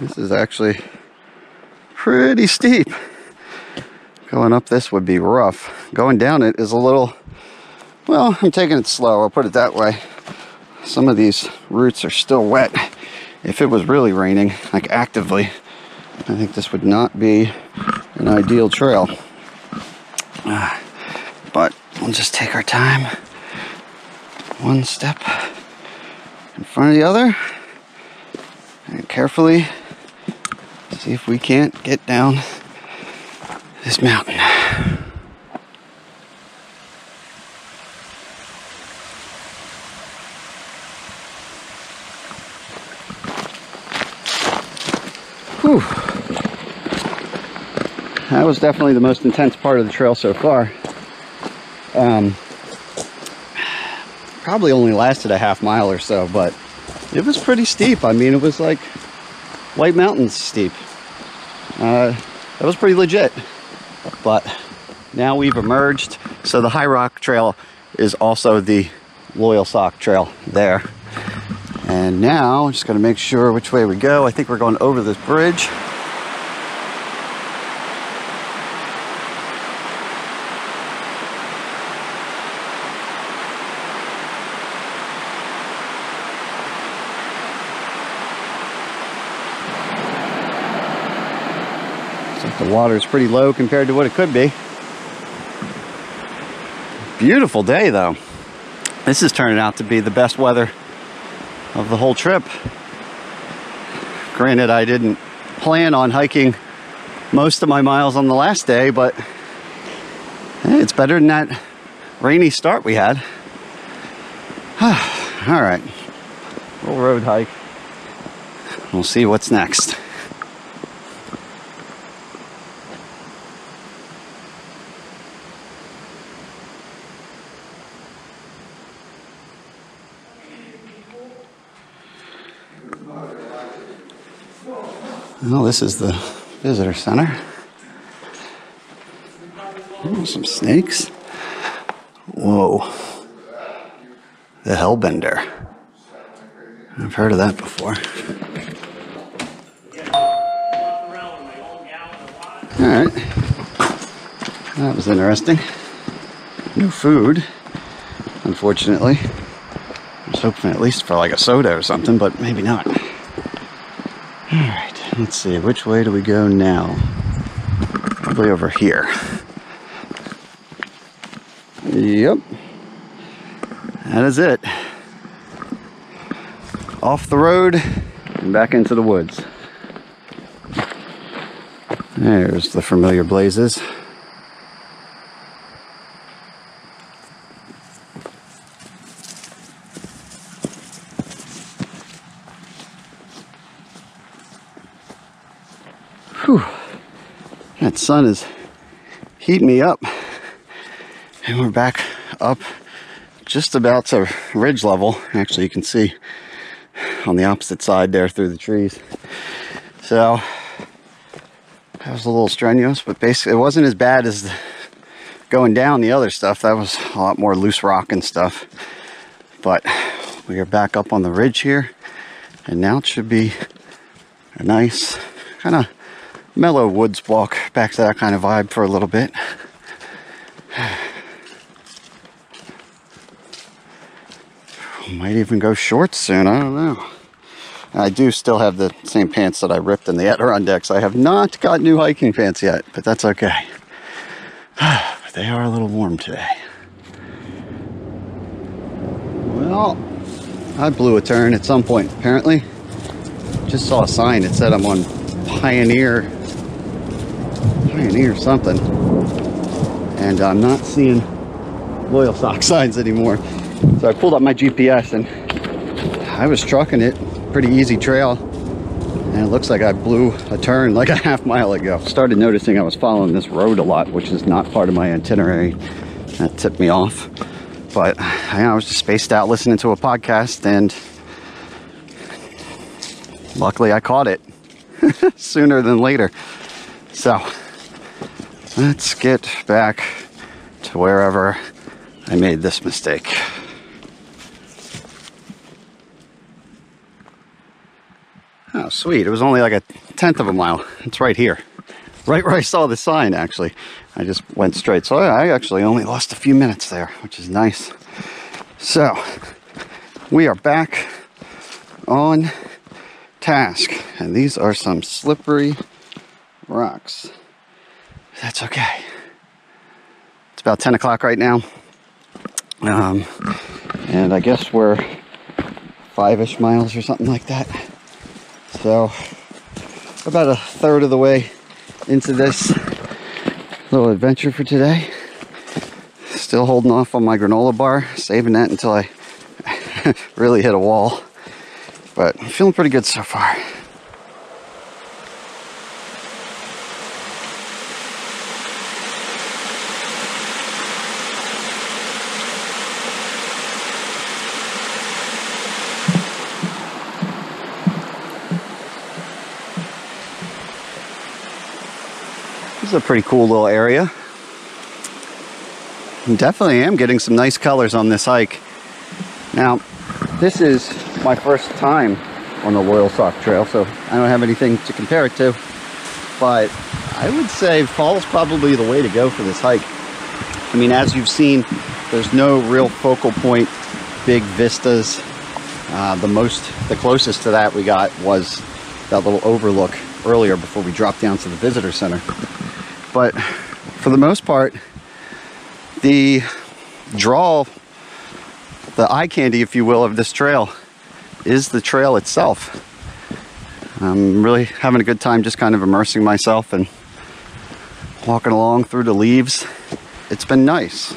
S1: This is actually pretty steep. Going up this would be rough. Going down it is a little, well, I'm taking it slow, I'll put it that way. Some of these roots are still wet. If it was really raining, like actively, I think this would not be an ideal trail. Uh, but we'll just take our time. One step in front of the other. And carefully see if we can't get down this mountain. Whew. That was definitely the most intense part of the trail so far. Um, probably only lasted a half mile or so, but it was pretty steep. I mean, it was like White Mountains steep. Uh, that was pretty legit. But now we've emerged. So the High Rock Trail is also the Loyalsock Trail there. And now just gonna make sure which way we go. I think we're going over this bridge. The water is pretty low compared to what it could be. Beautiful day though. This is turning out to be the best weather of the whole trip. Granted, I didn't plan on hiking most of my miles on the last day, but eh, it's better than that rainy start we had. All right, little road hike. We'll see what's next. Well, this is the visitor center. Ooh, some snakes. Whoa. The Hellbender. I've heard of that before. Alright. That was interesting. No food, unfortunately. I was hoping at least for like a soda or something, but maybe not. Let's see, which way do we go now? Probably over here. Yep. That is it. Off the road and back into the woods. There's the familiar blazes. Whew. That sun is heating me up. And we're back up just about to ridge level. Actually, you can see on the opposite side there through the trees. So that was a little strenuous, but basically it wasn't as bad as going down the other stuff. That was a lot more loose rock and stuff. But we are back up on the ridge here. And now it should be a nice kind of mellow woods walk back to that kind of vibe for a little bit. Might even go shorts soon, I don't know. I do still have the same pants that I ripped in the Adirondacks. I have not got new hiking pants yet, but that's okay. but they are a little warm today. Well, I blew a turn at some point, apparently. Just saw a sign that said I'm on Pioneer Pioneer something. And I'm not seeing Loyalsock signs anymore. So I pulled up my GPS and I was trucking it, pretty easy trail. And it looks like I blew a turn like a half mile ago. Started noticing I was following this road a lot, which is not part of my itinerary. That tipped me off. But I was just spaced out listening to a podcast and luckily I caught it sooner than later. So let's get back to wherever I made this mistake. Oh, sweet. It was only like a tenth of a mile. It's right here. right where I saw the sign, actually. I just went straight. So I actually only lost a few minutes there, which is nice. So we are back on task. And these are some slippery rocks. That's okay. It's about 10 o'clock right now. Um, and I guess we're five-ish miles or something like that. So about a third of the way into this little adventure for today. Still holding off on my granola bar, saving that until I really hit a wall. But I'm feeling pretty good so far. This is a pretty cool little area. Definitely am getting some nice colors on this hike. Now, this is my first time on the Loyalsock Trail, so I don't have anything to compare it to. But I would say fall is probably the way to go for this hike. I mean, as you've seen, there's no real focal point, big vistas. Uh, the most, the closest to that we got was that little overlook earlier before we dropped down to the visitor center. But for the most part, the draw, the eye candy, if you will, of this trail is the trail itself. I'm really having a good time just kind of immersing myself and walking along through the leaves. It's been nice.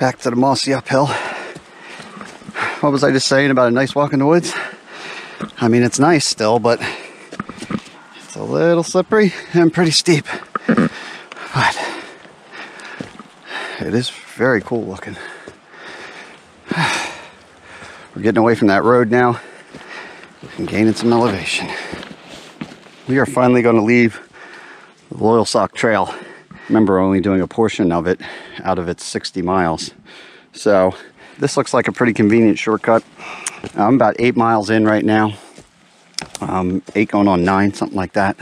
S1: Back to the mossy uphill. What was I just saying about a nice walk in the woods? I mean, it's nice still, but it's a little slippery and pretty steep. But it is very cool looking. We're getting away from that road now and gaining some elevation. We are finally going to leave the Loyalsock Trail remember only doing a portion of it out of its 60 miles. So this looks like a pretty convenient shortcut. I'm about eight miles in right now. Um, eight going on nine, something like that.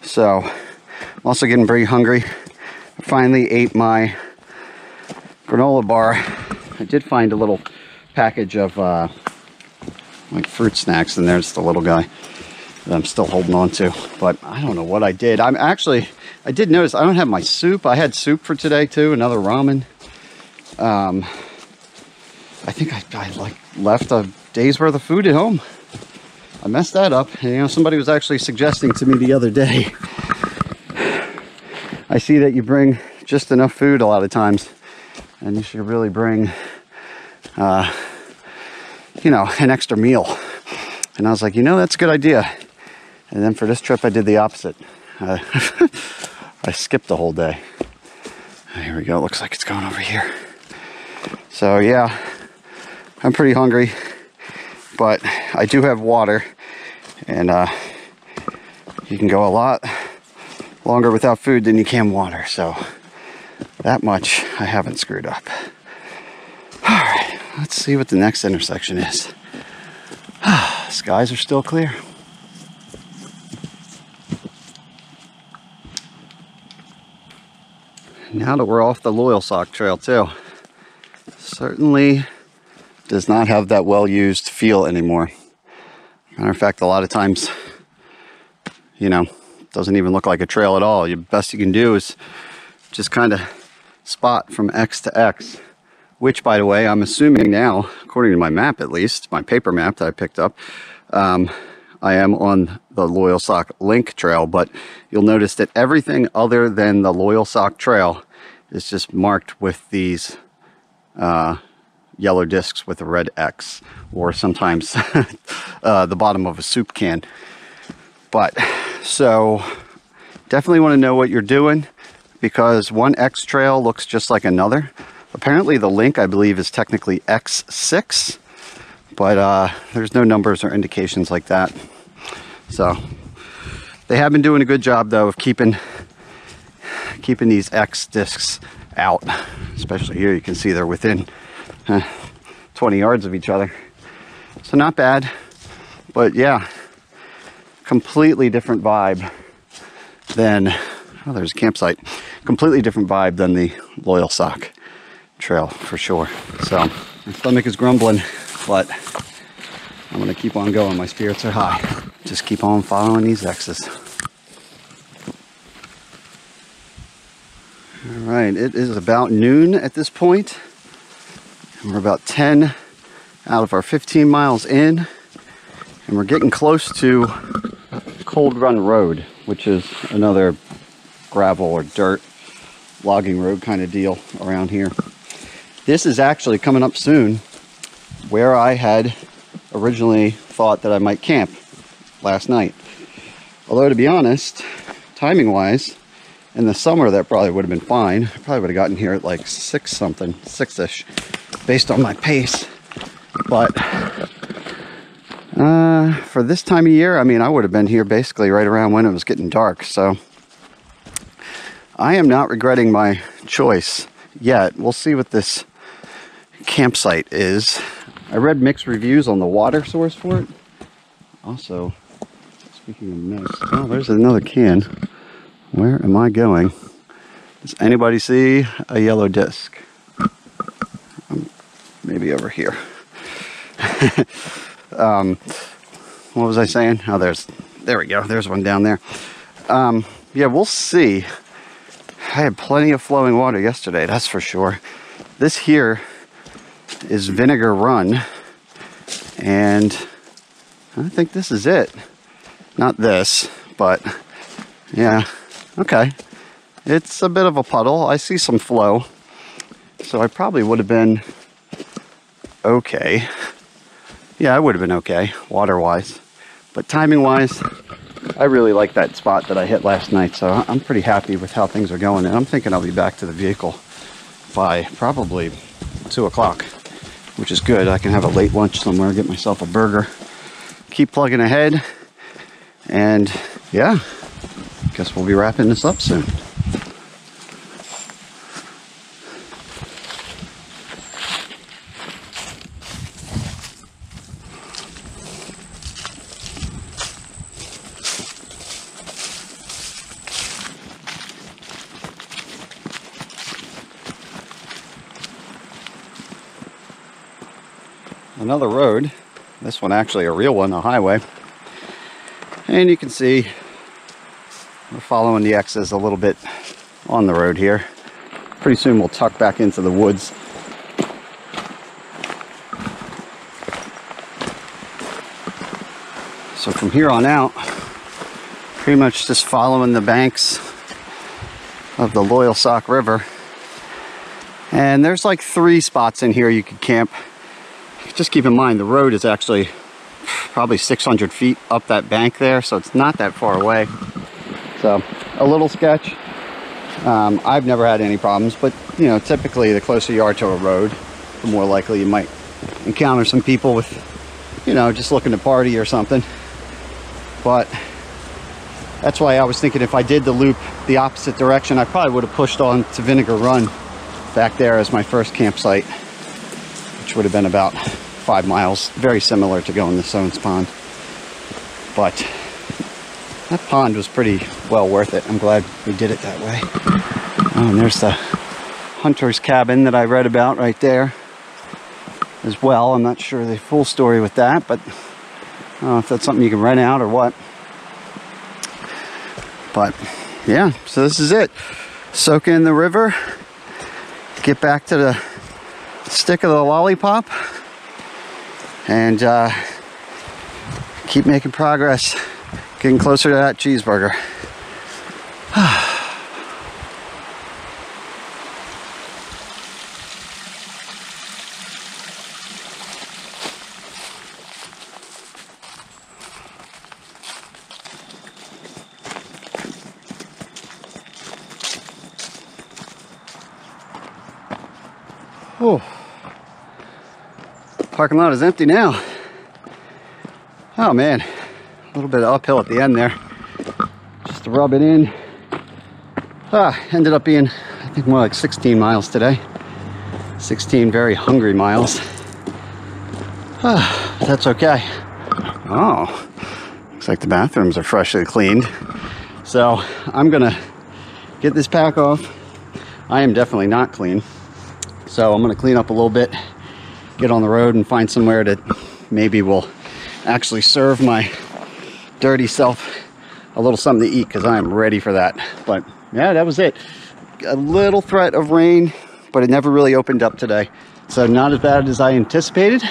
S1: So I'm also getting pretty hungry. I finally ate my granola bar. I did find a little package of uh, like fruit snacks in there. It's the little guy that I'm still holding on to. But I don't know what I did. I'm actually I did notice I don't have my soup. I had soup for today too, another ramen. Um, I think I, I like left a day's worth of food at home. I messed that up. You know, somebody was actually suggesting to me the other day. I see that you bring just enough food a lot of times, and you should really bring, uh, you know, an extra meal. And I was like, you know, that's a good idea. And then for this trip, I did the opposite. Uh, I skipped the whole day. Here we go. Looks like it's going over here. So yeah, I'm pretty hungry, but I do have water and uh, you can go a lot longer without food than you can water. So that much I haven't screwed up. All right, let's see what the next intersection is. Skies are still clear. Now that we're off the Loyalsock Trail too, certainly does not have that well-used feel anymore. Matter of fact, a lot of times, you know, doesn't even look like a trail at all. The best you can do is just kind of spot from X to X, which by the way, I'm assuming now, according to my map at least, my paper map that I picked up, um, I am on the Loyalsock Link Trail, but you'll notice that everything other than the Loyalsock Trail is just marked with these uh, yellow discs with a red X, or sometimes uh, the bottom of a soup can. But so definitely want to know what you're doing because one X trail looks just like another. Apparently the link I believe is technically X6, but uh, there's no numbers or indications like that. So they have been doing a good job though of keeping keeping these X discs out. Especially here, you can see they're within uh, 20 yards of each other. So not bad, but yeah, completely different vibe than, oh, there's a campsite. Completely different vibe than the Loyalsock trail for sure. So my stomach is grumbling, but I'm gonna keep on going. My spirits are high. Just keep on following these X's. All right, it is about noon at this point. And we're about 10 out of our 15 miles in. And we're getting close to Cold Run Road, which is another gravel or dirt logging road kind of deal around here. This is actually coming up soon where I had originally thought that I might camp last night. Although to be honest, timing wise, in the summer that probably would have been fine. I probably would have gotten here at like six something, six-ish, based on my pace. But uh, for this time of year, I mean, I would have been here basically right around when it was getting dark. So I am not regretting my choice yet. We'll see what this campsite is. I read mixed reviews on the water source for it. Also, speaking of mixed, oh, there's another can. Where am I going? Does anybody see a yellow disc? Um, maybe over here. um, what was I saying? Oh, there's, there we go. There's one down there. Um, yeah, we'll see. I had plenty of flowing water yesterday, that's for sure. This here is Vinegar Run, and I think this is it. Not this, but yeah, okay. It's a bit of a puddle. I see some flow, so I probably would have been okay. Yeah, I would have been okay, water-wise. But timing-wise, I really like that spot that I hit last night, so I'm pretty happy with how things are going. And I'm thinking I'll be back to the vehicle by probably 2 o'clock, which is good. I can have a late lunch somewhere, get myself a burger, keep plugging ahead, and yeah, guess we'll be wrapping this up soon. another road. This one actually a real one, a highway. And you can see we're following the X's a little bit on the road here. Pretty soon we'll tuck back into the woods. So from here on out, pretty much just following the banks of the Loyalsock River. And there's like three spots in here you could camp just keep in mind the road is actually probably 600 feet up that bank there, so it's not that far away. So a little sketch. Um, I've never had any problems, but you know, typically the closer you are to a road, the more likely you might encounter some people with, you know, just looking to party or something. But that's why I was thinking if I did the loop the opposite direction, I probably would have pushed on to Vinegar Run back there as my first campsite, which would have been about five miles, very similar to going to Sones Pond. But that pond was pretty well worth it. I'm glad we did it that way. Oh, and there's the hunter's cabin that I read about right there as well. I'm not sure the full story with that, but I don't know if that's something you can rent out or what. But yeah, so this is it. Soak in the river, get back to the stick of the lollipop, and uh, keep making progress, getting closer to that cheeseburger. Oh. Parking lot is empty now. Oh man, little bit of uphill at the end there. Just to rub it in. Ah, ended up being, I think more like 16 miles today. 16 very hungry miles. Ah, that's okay. Oh, looks like the bathrooms are freshly cleaned. So I'm gonna get this pack off. I am definitely not clean. So I'm gonna clean up a little bit, get on the road and find somewhere that maybe will actually serve my dirty self a little something to eat because I am ready for that. But yeah, that was it. A little threat of rain, but it never really opened up today. So not as bad as I anticipated.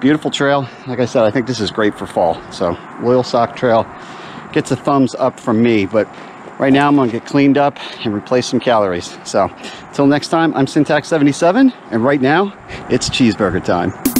S1: Beautiful trail. Like I said, I think this is great for fall. So Loyalsock Trail gets a thumbs up from me, but right now I'm gonna get cleaned up and replace some calories. So until next time, I'm Sintax77, and right now it's cheeseburger time.